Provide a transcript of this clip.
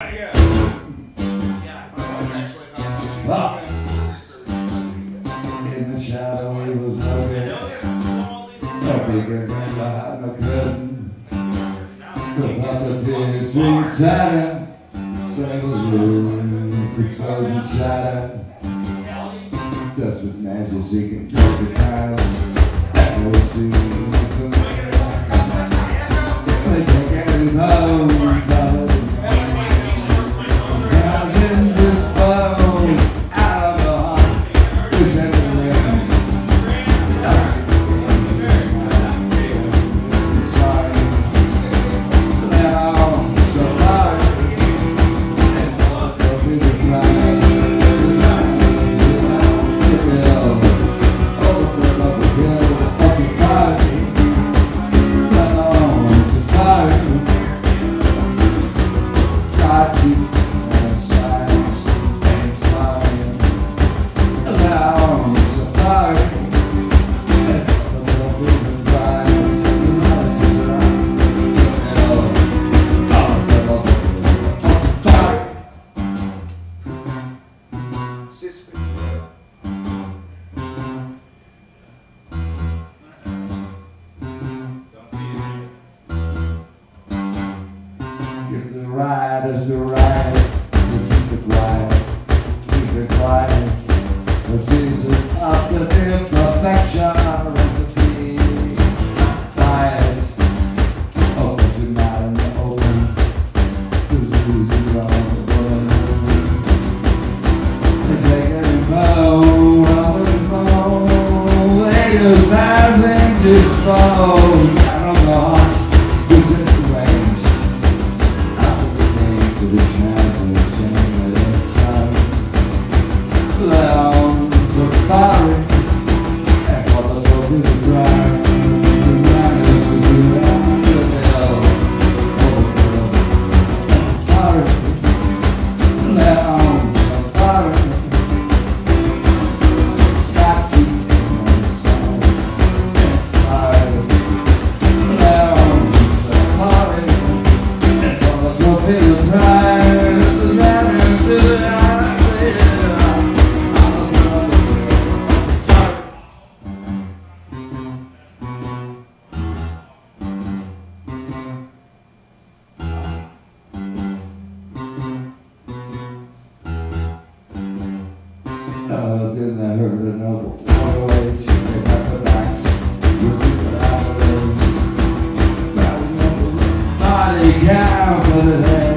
In the shadow he was looking No bigger than behind the curtain. The puppeteers Play with you The frozen shadow Just with magic he can take the time Give the riders the ride, low. Latest thousand disposed. I Then I heard another waterway, she came the what I was. I remember body count for the day,